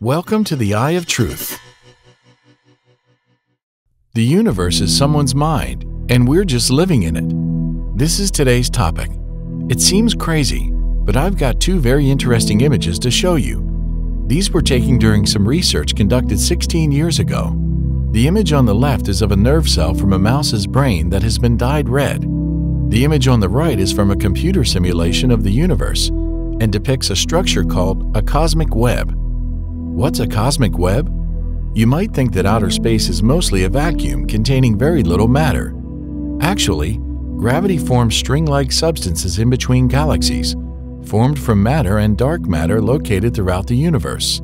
Welcome to the Eye of Truth. The universe is someone's mind, and we're just living in it. This is today's topic. It seems crazy, but I've got two very interesting images to show you. These were taken during some research conducted 16 years ago. The image on the left is of a nerve cell from a mouse's brain that has been dyed red. The image on the right is from a computer simulation of the universe and depicts a structure called a cosmic web. What's a cosmic web? You might think that outer space is mostly a vacuum containing very little matter. Actually, gravity forms string-like substances in between galaxies, formed from matter and dark matter located throughout the universe.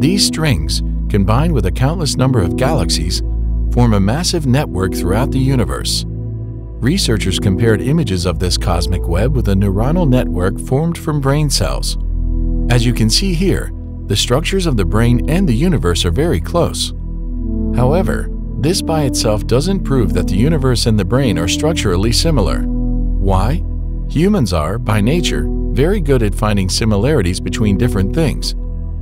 These strings, combined with a countless number of galaxies, form a massive network throughout the universe. Researchers compared images of this cosmic web with a neuronal network formed from brain cells. As you can see here, the structures of the brain and the universe are very close. However, this by itself doesn't prove that the universe and the brain are structurally similar. Why? Humans are, by nature, very good at finding similarities between different things.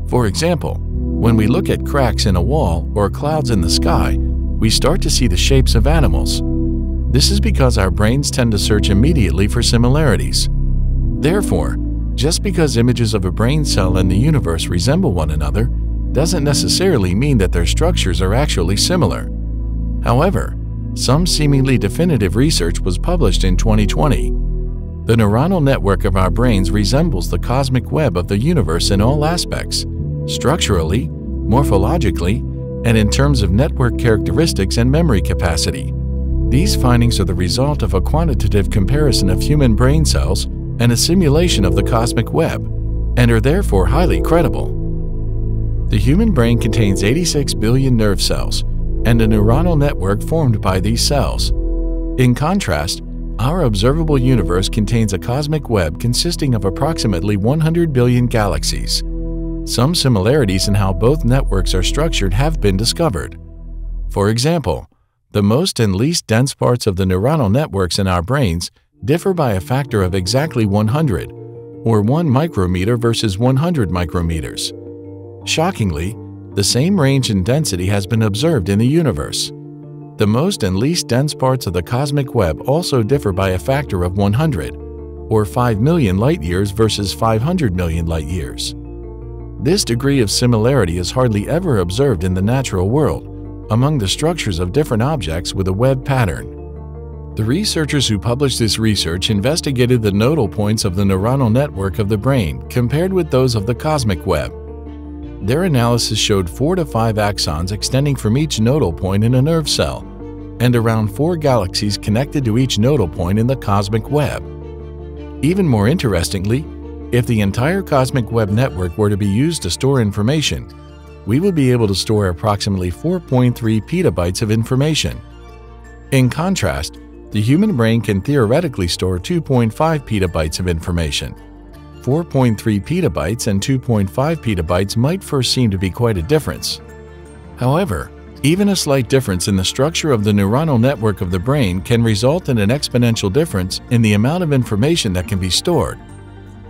For example, when we look at cracks in a wall or clouds in the sky, we start to see the shapes of animals. This is because our brains tend to search immediately for similarities. Therefore, just because images of a brain cell in the universe resemble one another doesn't necessarily mean that their structures are actually similar. However, some seemingly definitive research was published in 2020. The neuronal network of our brains resembles the cosmic web of the universe in all aspects, structurally, morphologically, and in terms of network characteristics and memory capacity. These findings are the result of a quantitative comparison of human brain cells and a simulation of the cosmic web, and are therefore highly credible. The human brain contains 86 billion nerve cells and a neuronal network formed by these cells. In contrast, our observable universe contains a cosmic web consisting of approximately 100 billion galaxies. Some similarities in how both networks are structured have been discovered. For example, the most and least dense parts of the neuronal networks in our brains differ by a factor of exactly 100, or 1 micrometer versus 100 micrometers. Shockingly, the same range and density has been observed in the universe. The most and least dense parts of the cosmic web also differ by a factor of 100, or 5 million light-years versus 500 million light-years. This degree of similarity is hardly ever observed in the natural world among the structures of different objects with a web pattern. The researchers who published this research investigated the nodal points of the neuronal network of the brain compared with those of the cosmic web. Their analysis showed 4 to 5 axons extending from each nodal point in a nerve cell, and around 4 galaxies connected to each nodal point in the cosmic web. Even more interestingly, if the entire cosmic web network were to be used to store information, we would be able to store approximately 4.3 petabytes of information. In contrast, the human brain can theoretically store 2.5 petabytes of information. 4.3 petabytes and 2.5 petabytes might first seem to be quite a difference. However, even a slight difference in the structure of the neuronal network of the brain can result in an exponential difference in the amount of information that can be stored.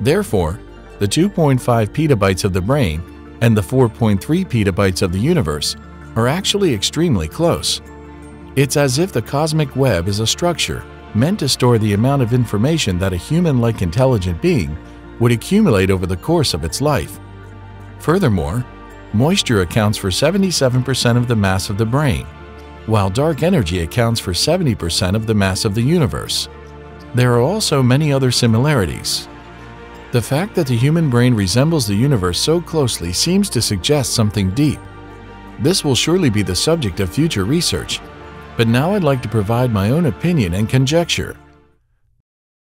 Therefore, the 2.5 petabytes of the brain and the 4.3 petabytes of the universe are actually extremely close. It's as if the cosmic web is a structure meant to store the amount of information that a human-like intelligent being would accumulate over the course of its life. Furthermore, moisture accounts for 77% of the mass of the brain, while dark energy accounts for 70% of the mass of the universe. There are also many other similarities. The fact that the human brain resembles the universe so closely seems to suggest something deep. This will surely be the subject of future research, but now I'd like to provide my own opinion and conjecture.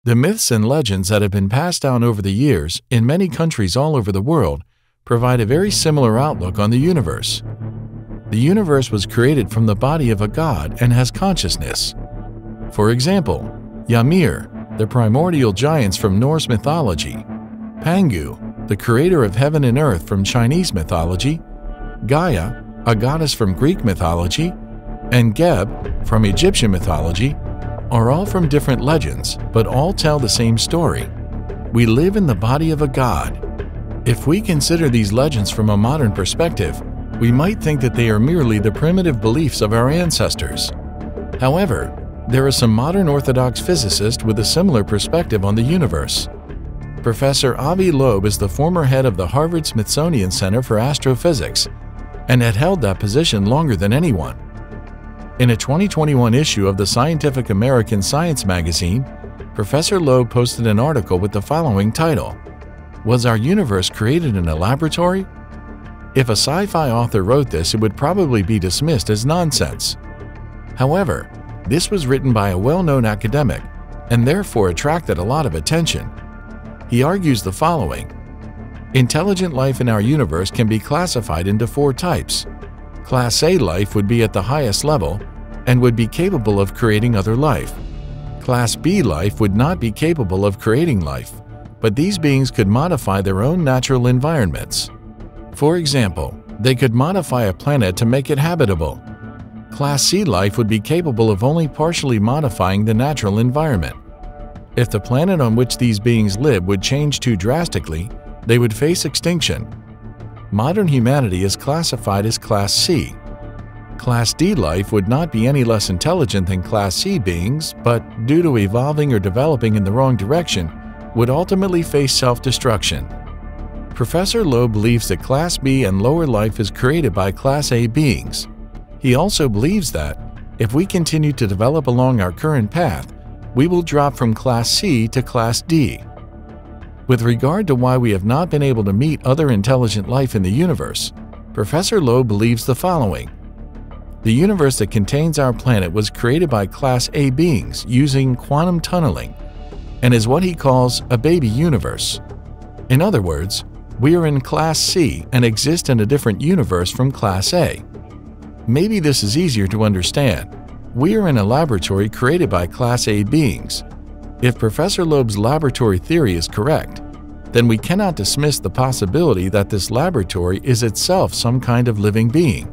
The myths and legends that have been passed down over the years in many countries all over the world provide a very similar outlook on the universe. The universe was created from the body of a god and has consciousness. For example, Ymir, the primordial giants from Norse mythology, Pangu, the creator of heaven and earth from Chinese mythology, Gaia, a goddess from Greek mythology, and Geb, from Egyptian mythology, are all from different legends, but all tell the same story. We live in the body of a god. If we consider these legends from a modern perspective, we might think that they are merely the primitive beliefs of our ancestors. However, there is some modern orthodox physicist with a similar perspective on the universe. Professor Avi Loeb is the former head of the Harvard Smithsonian Center for Astrophysics and had held that position longer than anyone. In a 2021 issue of the Scientific American Science magazine, Professor Loeb posted an article with the following title Was Our Universe Created in a Laboratory? If a sci fi author wrote this, it would probably be dismissed as nonsense. However, this was written by a well known academic and therefore attracted a lot of attention. He argues the following Intelligent life in our universe can be classified into four types. Class A life would be at the highest level and would be capable of creating other life. Class B life would not be capable of creating life, but these beings could modify their own natural environments. For example, they could modify a planet to make it habitable. Class C life would be capable of only partially modifying the natural environment. If the planet on which these beings live would change too drastically, they would face extinction. Modern humanity is classified as Class C. Class D life would not be any less intelligent than Class C beings, but due to evolving or developing in the wrong direction, would ultimately face self-destruction. Professor Loeb believes that Class B and lower life is created by Class A beings. He also believes that, if we continue to develop along our current path, we will drop from Class C to Class D. With regard to why we have not been able to meet other intelligent life in the universe, Professor Loeb believes the following. The universe that contains our planet was created by Class A beings using quantum tunneling and is what he calls a baby universe. In other words, we are in Class C and exist in a different universe from Class A. Maybe this is easier to understand. We are in a laboratory created by Class A beings. If Professor Loeb's laboratory theory is correct, then we cannot dismiss the possibility that this laboratory is itself some kind of living being.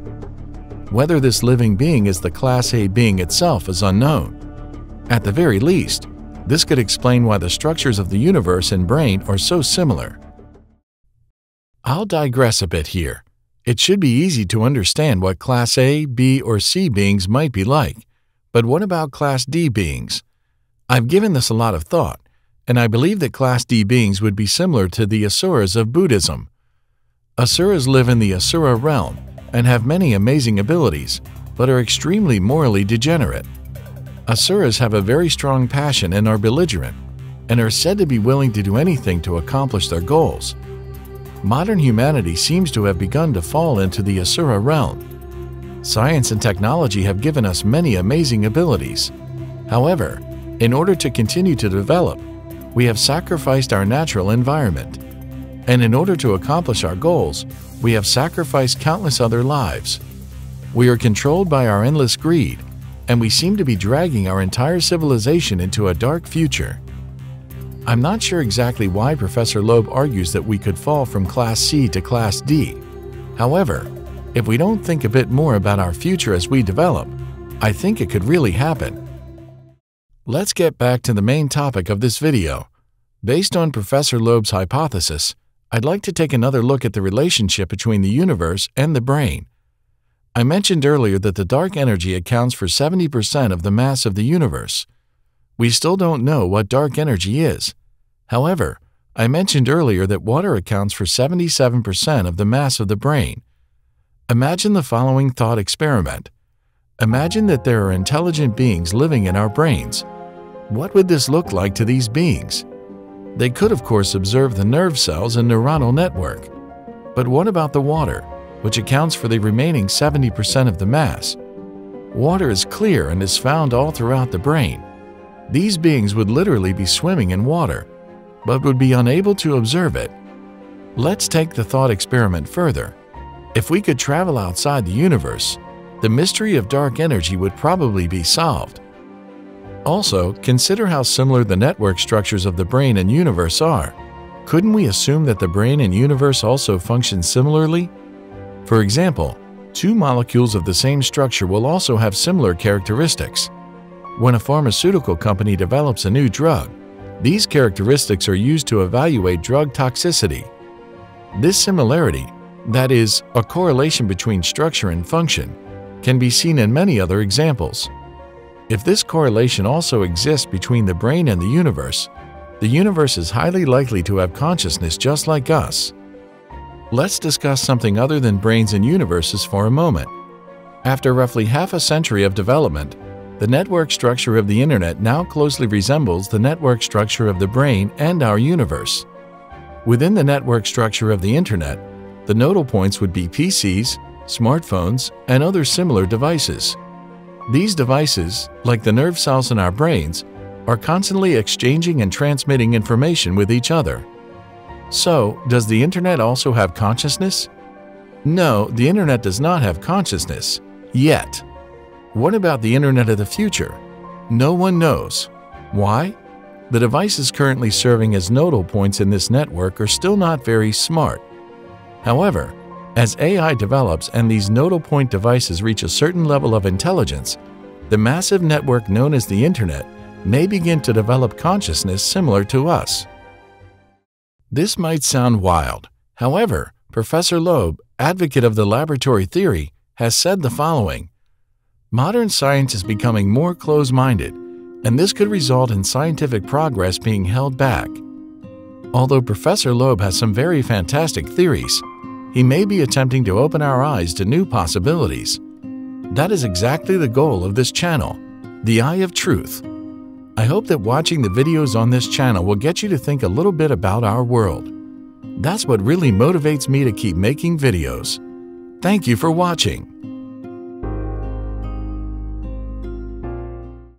Whether this living being is the Class A being itself is unknown. At the very least, this could explain why the structures of the universe and brain are so similar. I'll digress a bit here. It should be easy to understand what Class A, B, or C beings might be like. But what about Class D beings? I've given this a lot of thought, and I believe that Class D beings would be similar to the Asuras of Buddhism. Asuras live in the Asura realm and have many amazing abilities, but are extremely morally degenerate. Asuras have a very strong passion and are belligerent, and are said to be willing to do anything to accomplish their goals. Modern humanity seems to have begun to fall into the Asura realm, Science and technology have given us many amazing abilities. However, in order to continue to develop, we have sacrificed our natural environment. And in order to accomplish our goals, we have sacrificed countless other lives. We are controlled by our endless greed, and we seem to be dragging our entire civilization into a dark future. I'm not sure exactly why Professor Loeb argues that we could fall from Class C to Class D. However, if we don't think a bit more about our future as we develop, I think it could really happen. Let's get back to the main topic of this video. Based on Professor Loeb's hypothesis, I'd like to take another look at the relationship between the universe and the brain. I mentioned earlier that the dark energy accounts for 70% of the mass of the universe. We still don't know what dark energy is. However, I mentioned earlier that water accounts for 77% of the mass of the brain, Imagine the following thought experiment. Imagine that there are intelligent beings living in our brains. What would this look like to these beings? They could, of course, observe the nerve cells and neuronal network. But what about the water, which accounts for the remaining 70% of the mass? Water is clear and is found all throughout the brain. These beings would literally be swimming in water, but would be unable to observe it. Let's take the thought experiment further. If we could travel outside the universe, the mystery of dark energy would probably be solved. Also, consider how similar the network structures of the brain and universe are. Couldn't we assume that the brain and universe also function similarly? For example, two molecules of the same structure will also have similar characteristics. When a pharmaceutical company develops a new drug, these characteristics are used to evaluate drug toxicity This similarity, that is, a correlation between structure and function, can be seen in many other examples. If this correlation also exists between the brain and the universe, the universe is highly likely to have consciousness just like us. Let's discuss something other than brains and universes for a moment. After roughly half a century of development, the network structure of the Internet now closely resembles the network structure of the brain and our universe. Within the network structure of the Internet, the nodal points would be PCs, smartphones, and other similar devices. These devices, like the nerve cells in our brains, are constantly exchanging and transmitting information with each other. So, does the Internet also have consciousness? No, the Internet does not have consciousness. Yet. What about the Internet of the future? No one knows. Why? The devices currently serving as nodal points in this network are still not very smart. However, as AI develops and these nodal point devices reach a certain level of intelligence, the massive network known as the Internet may begin to develop consciousness similar to us. This might sound wild. However, Professor Loeb, advocate of the laboratory theory, has said the following Modern science is becoming more close minded, and this could result in scientific progress being held back. Although Professor Loeb has some very fantastic theories, he may be attempting to open our eyes to new possibilities. That is exactly the goal of this channel, the Eye of Truth. I hope that watching the videos on this channel will get you to think a little bit about our world. That's what really motivates me to keep making videos. Thank you for watching.